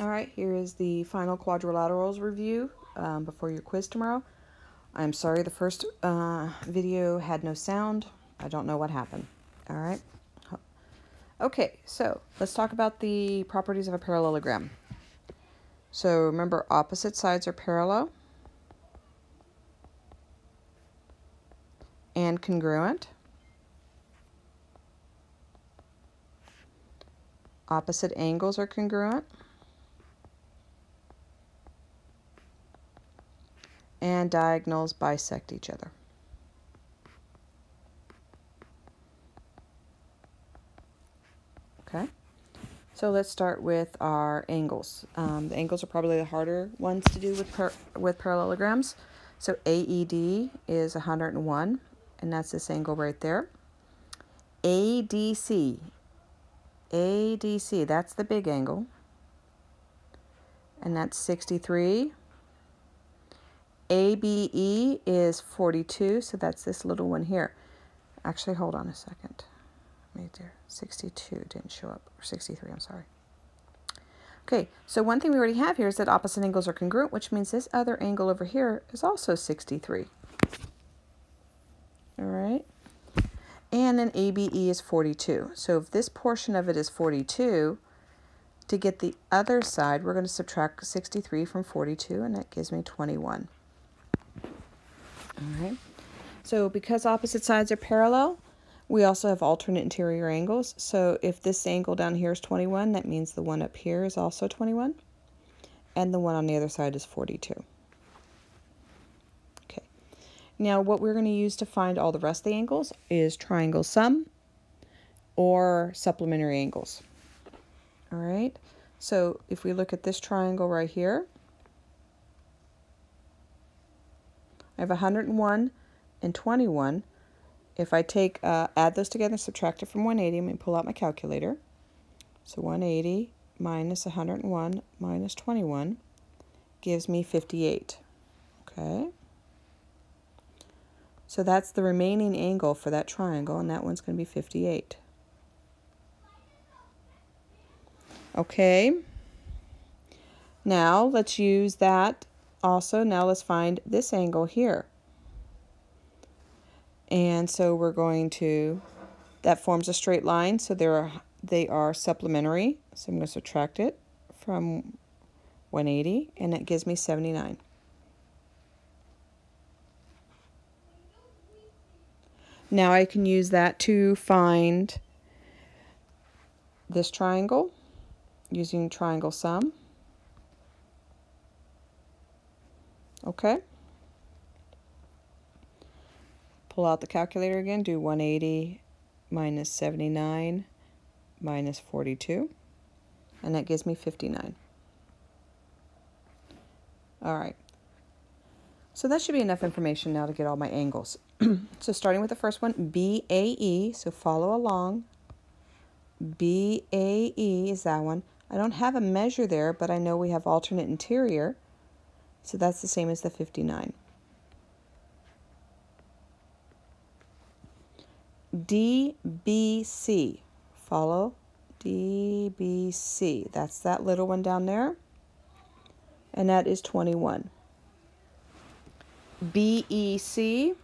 All right, here is the final quadrilaterals review um, before your quiz tomorrow. I'm sorry the first uh, video had no sound. I don't know what happened. All right. Okay, so let's talk about the properties of a parallelogram. So remember, opposite sides are parallel and congruent. Opposite angles are congruent. And diagonals bisect each other. Okay, so let's start with our angles. Um, the angles are probably the harder ones to do with, par with parallelograms. So AED is 101, and that's this angle right there. ADC, ADC, that's the big angle, and that's 63. ABE is 42, so that's this little one here. Actually, hold on a second right there. 62 didn't show up, or 63, I'm sorry. Okay, so one thing we already have here is that opposite angles are congruent, which means this other angle over here is also 63. All right. And then ABE is 42. So if this portion of it is 42, to get the other side, we're going to subtract 63 from 42, and that gives me 21. All right. So because opposite sides are parallel, we also have alternate interior angles. So if this angle down here is 21, that means the one up here is also 21. And the one on the other side is 42. Okay. Now what we're going to use to find all the rest of the angles is triangle sum or supplementary angles. All right. So if we look at this triangle right here, I have 101 and 21. If I take, uh, add those together subtract it from 180, I'm pull out my calculator. So 180 minus 101 minus 21 gives me 58. Okay. So that's the remaining angle for that triangle, and that one's going to be 58. Okay. Now let's use that also. Now let's find this angle here. And so we're going to, that forms a straight line, so there are, they are supplementary. So I'm going to subtract it from 180, and that gives me 79. Now I can use that to find this triangle using triangle sum. Okay. Pull out the calculator again, do 180 minus 79 minus 42, and that gives me 59. All right. So that should be enough information now to get all my angles. so starting with the first one, BAE, so follow along. BAE is that one. I don't have a measure there, but I know we have alternate interior, so that's the same as the 59. DBC. Follow DBC. That's that little one down there. And that is 21. BEC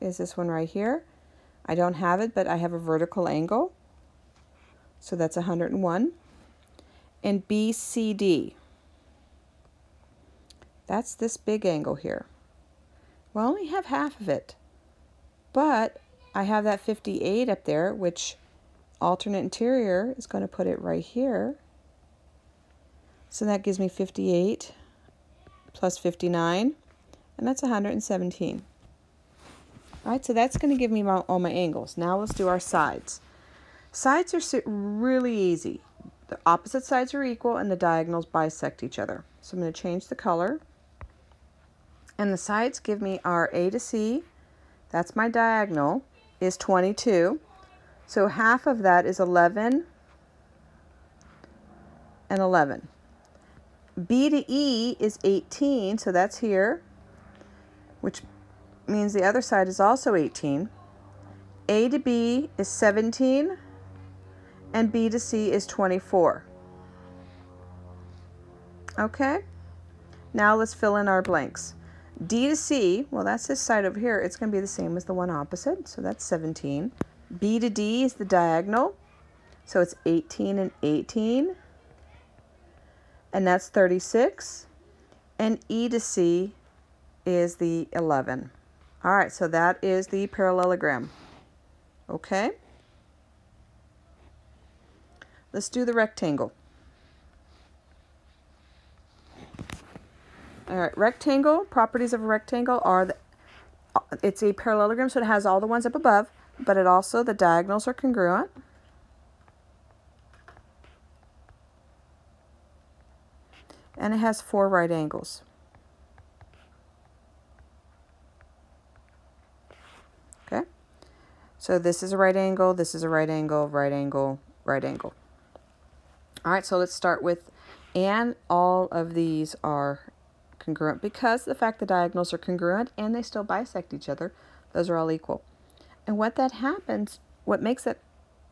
is this one right here. I don't have it, but I have a vertical angle. So that's 101. And BCD. That's this big angle here. We only have half of it. But I have that 58 up there, which alternate interior is going to put it right here. So that gives me 58 plus 59, and that's 117. All right, so that's going to give me my, all my angles. Now let's do our sides. Sides are really easy. The opposite sides are equal and the diagonals bisect each other. So I'm going to change the color. And the sides give me our A to C that's my diagonal, is 22. So half of that is 11 and 11. B to E is 18, so that's here, which means the other side is also 18. A to B is 17, and B to C is 24. Okay, now let's fill in our blanks. D to C, well, that's this side over here. It's going to be the same as the one opposite, so that's 17. B to D is the diagonal, so it's 18 and 18, and that's 36. And E to C is the 11. All right, so that is the parallelogram. Okay? Let's do the rectangle. All right, rectangle, properties of a rectangle are, the, it's a parallelogram, so it has all the ones up above, but it also, the diagonals are congruent. And it has four right angles. Okay, so this is a right angle, this is a right angle, right angle, right angle. All right, so let's start with, and all of these are congruent because the fact the diagonals are congruent and they still bisect each other, those are all equal. And what that happens, what makes it,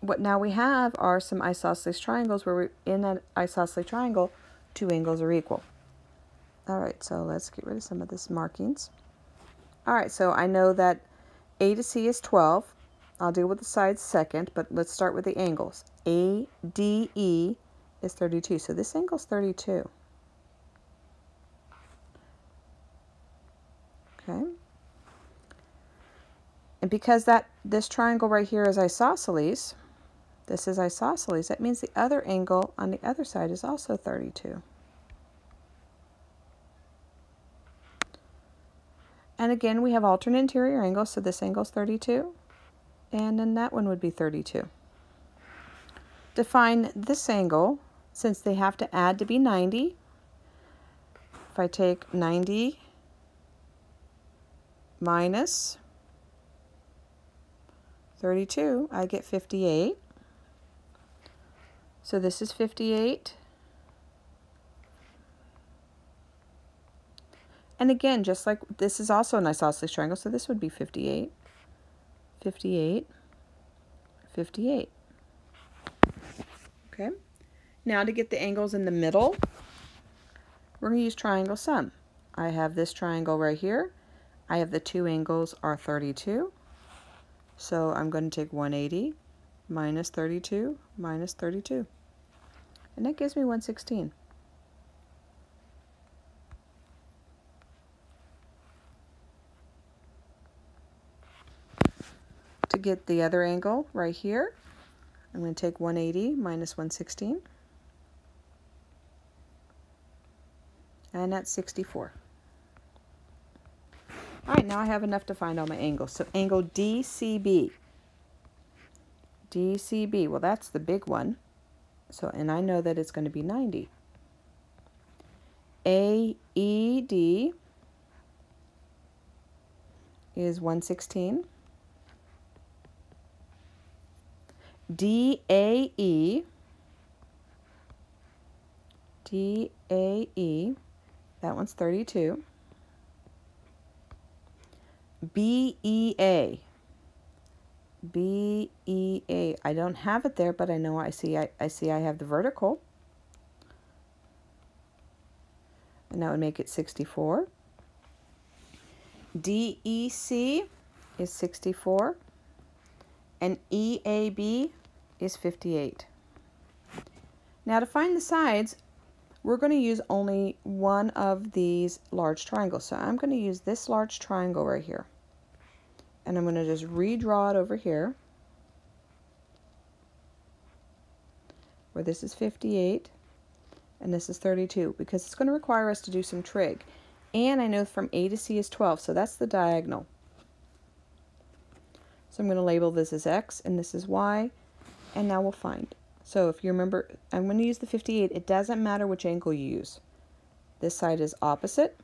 what now we have are some isosceles triangles where we in an isosceles triangle, two angles are equal. All right, so let's get rid of some of this markings. All right, so I know that A to C is 12. I'll deal with the sides second, but let's start with the angles. ADE is 32. So this angle is 32. Okay. And because that this triangle right here is isosceles, this is isosceles, that means the other angle on the other side is also 32. And again, we have alternate interior angles, so this angle is 32, and then that one would be 32. Define this angle since they have to add to be 90, if I take 90 minus 32, I get 58. So this is 58. And again, just like this is also an isosceles triangle, so this would be 58, 58, 58. Okay. Now to get the angles in the middle, we're going to use triangle sum. I have this triangle right here. I have the two angles are 32. So I'm going to take 180 minus 32 minus 32. And that gives me 116. To get the other angle right here, I'm going to take 180 minus 116. and that's 64. All right, now I have enough to find all my angles. So angle DCB. DCB, well that's the big one. So, and I know that it's going to be 90. AED is 116. DAE DAE that one's 32. BEA. BEA. Don't have it there, but I know I see I, I see I have the vertical. And that would make it 64. DEC is 64. And EAB is 58. Now to find the sides, we're going to use only one of these large triangles. So I'm going to use this large triangle right here. And I'm going to just redraw it over here. Where this is 58 and this is 32 because it's going to require us to do some trig. And I know from A to C is 12, so that's the diagonal. So I'm going to label this as X and this is Y, and now we'll find. So if you remember, I'm going to use the 58. It doesn't matter which angle you use. This side is opposite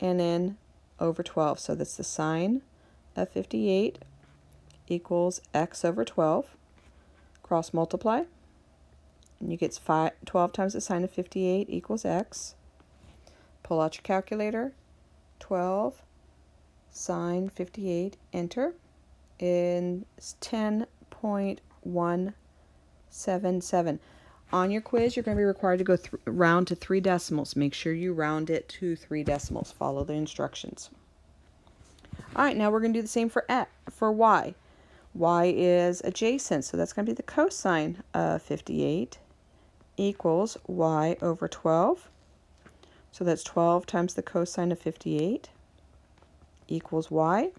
and then over 12. So that's the sine of 58 equals x over 12. Cross multiply. And you get five, 12 times the sine of 58 equals x. Pull out your calculator. 12 sine 58, enter. And 10.1 seven, seven. on your quiz, you're going to be required to go round to three decimals. Make sure you round it to three decimals. Follow the instructions. All right, now we're going to do the same for for Y. Y is adjacent, so that's going to be the cosine of 58 equals Y over 12. So that's 12 times the cosine of 58 equals Y.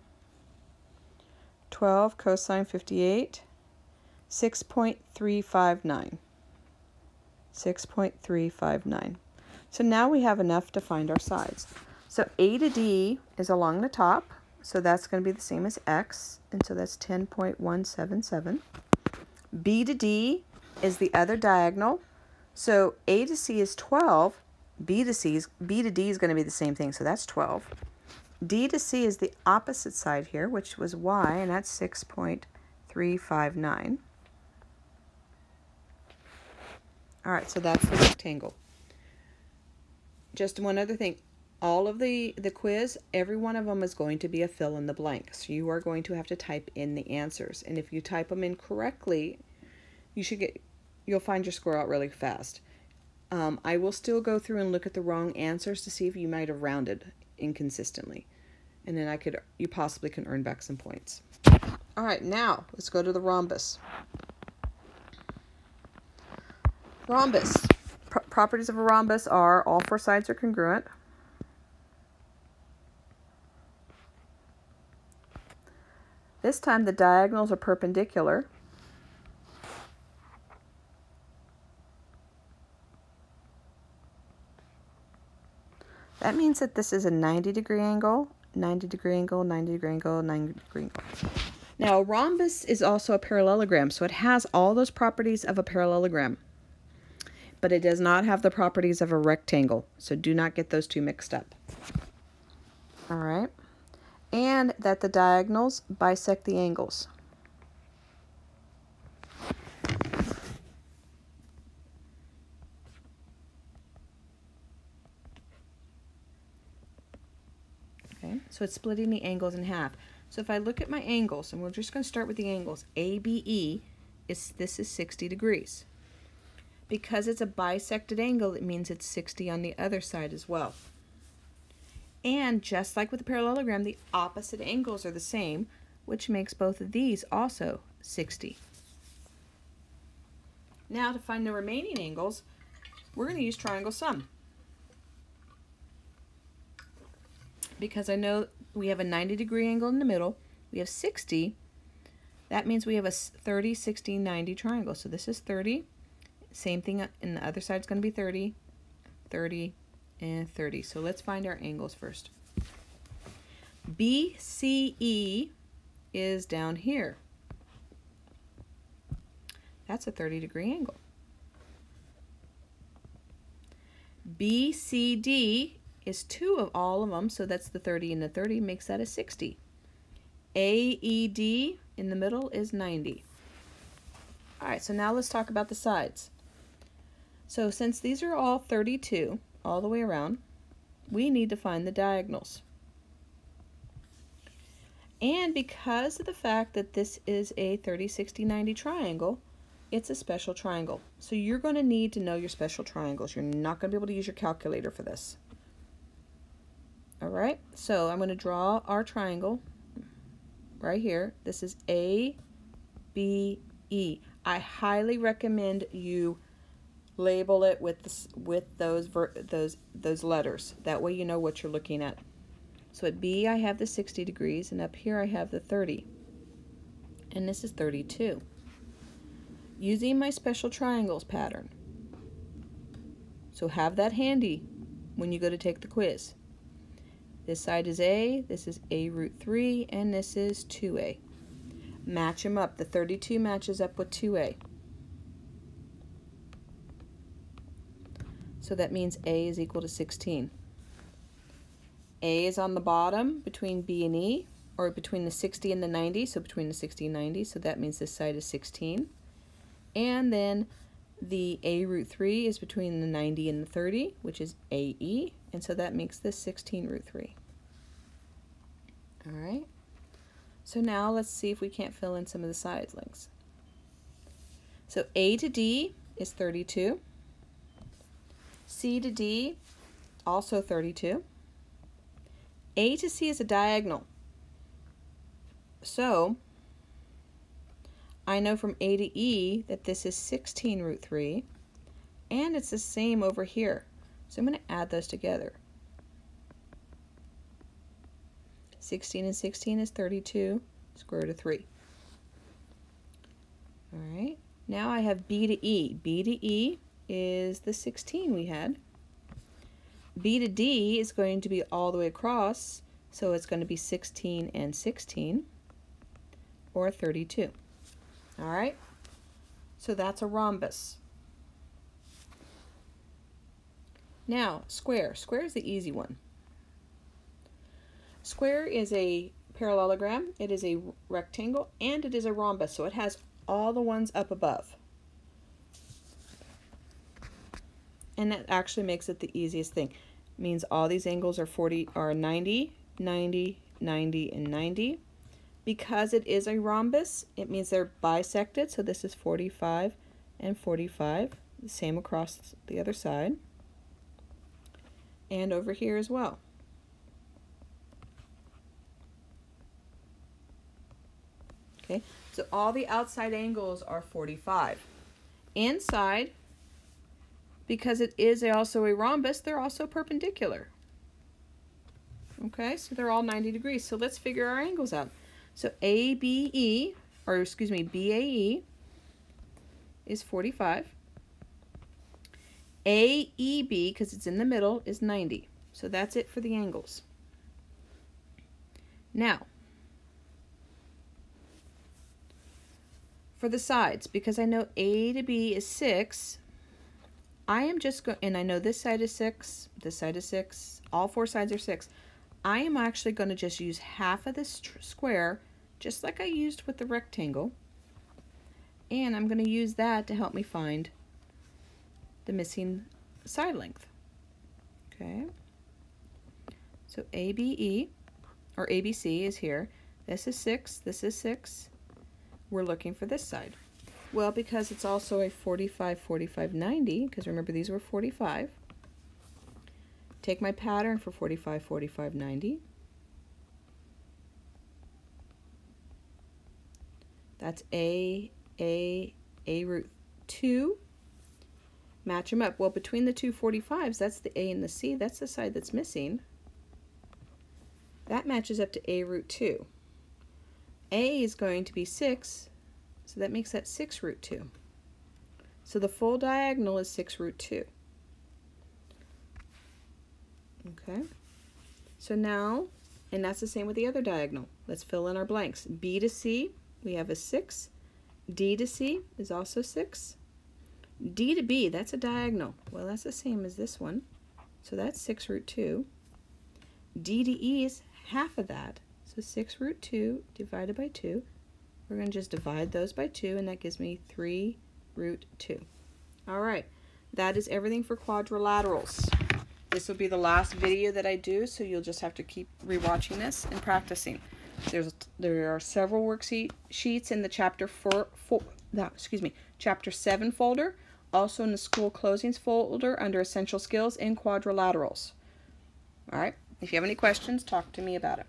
12 cosine 58, 6.359. 6.359. So now we have enough to find our sides. So A to D is along the top, so that's going to be the same as X, and so that's 10.177. B to D is the other diagonal, so A to C is 12, B to C is, B to D is going to be the same thing, so that's 12. D to C is the opposite side here, which was Y, and that's 6.359. All right, so that's the rectangle. Just one other thing. All of the, the quiz, every one of them is going to be a fill in the blank. So you are going to have to type in the answers. And if you type them in correctly, you should get, you'll find your score out really fast. Um, I will still go through and look at the wrong answers to see if you might have rounded inconsistently. And then I could, you possibly can earn back some points. All right, now let's go to the rhombus. Rhombus. Pro properties of a rhombus are all four sides are congruent. This time the diagonals are perpendicular. That means that this is a 90 degree angle, 90 degree angle, 90 degree angle, 90 degree angle. Now a rhombus is also a parallelogram, so it has all those properties of a parallelogram but it does not have the properties of a rectangle. So do not get those two mixed up. All right. And that the diagonals bisect the angles. Okay, so it's splitting the angles in half. So if I look at my angles, and we're just going to start with the angles, ABE, is this is 60 degrees. Because it's a bisected angle, it means it's 60 on the other side as well. And just like with the parallelogram, the opposite angles are the same, which makes both of these also 60. Now to find the remaining angles, we're going to use triangle sum. Because I know we have a 90 degree angle in the middle, we have 60, that means we have a 30, 60, 90 triangle. So this is 30, same thing uh, in the other side is going to be 30, 30, and 30. So let's find our angles first. BCE is down here. That's a 30 degree angle. BCD is two of all of them, so that's the 30 and the 30 makes that a 60. AED in the middle is 90. All right, so now let's talk about the sides. So since these are all 32 all the way around, we need to find the diagonals. And because of the fact that this is a 30, 60, 90 triangle, it's a special triangle. So you're going to need to know your special triangles. You're not going to be able to use your calculator for this. All right, so I'm going to draw our triangle right here. This is A, B, E. I highly recommend you label it with with those those those letters. That way you know what you're looking at. So at B I have the 60 degrees and up here I have the 30. And this is 32. Using my special triangles pattern. So have that handy when you go to take the quiz. This side is A, this is A root 3, and this is 2A. Match them up. The 32 matches up with 2A. So that means A is equal to 16. A is on the bottom between B and E, or between the 60 and the 90, so between the 60 and 90, so that means this side is 16. And then the A root 3 is between the 90 and the 30, which is AE, and so that makes this 16 root 3. All right, so now let's see if we can't fill in some of the side lengths. So A to D is 32. C to D, also 32. A to C is a diagonal. So, I know from A to E that this is 16 root 3, and it's the same over here. So I'm going to add those together. 16 and 16 is 32, square root of 3. All right, now I have B to E. B to E is the 16 we had. B to D is going to be all the way across, so it's going to be 16 and 16, or 32. All right, so that's a rhombus. Now, square. Square is the easy one. Square is a parallelogram, it is a rectangle, and it is a rhombus, so it has all the ones up above. And that actually makes it the easiest thing. It means all these angles are 40 are 90, 90, 90, and 90. Because it is a rhombus, it means they're bisected, so this is 45 and 45, the same across the other side. And over here as well. Okay, so all the outside angles are 45. Inside, because it is also a rhombus, they're also perpendicular. Okay, so they're all 90 degrees. So let's figure our angles out. So ABE, or excuse me, BAE is 45. AEB, because it's in the middle, is 90. So that's it for the angles. Now, for the sides, because I know A to B is 6, I am just going, and I know this side is 6, this side is 6, all four sides are 6. I am actually going to just use half of this square, just like I used with the rectangle, and I'm going to use that to help me find the missing side length. Okay, so ABE, or ABC is here. This is 6, this is 6, we're looking for this side? Well, because it's also a 45, 45, 90, because remember these were 45. Take my pattern for 45, 45, 90. That's A, A, A root 2. Match them up. Well, between the two 45s, that's the A and the C. That's the side that's missing. That matches up to A root 2. A is going to be 6, so that makes that 6 root 2. So the full diagonal is 6 root 2. Okay, so now, and that's the same with the other diagonal. Let's fill in our blanks. B to C, we have a 6. D to C is also 6. D to B, that's a diagonal. Well, that's the same as this one. So that's 6 root 2. D to E is half of that. So 6 root 2 divided by 2. We're going to just divide those by 2, and that gives me 3 root 2. All right, that is everything for quadrilaterals. This will be the last video that I do, so you'll just have to keep rewatching this and practicing. There's there are several worksheet sheets in the chapter four, four no, excuse me, chapter seven folder, also in the school closings folder under essential skills in quadrilaterals. All right. If you have any questions, talk to me about it.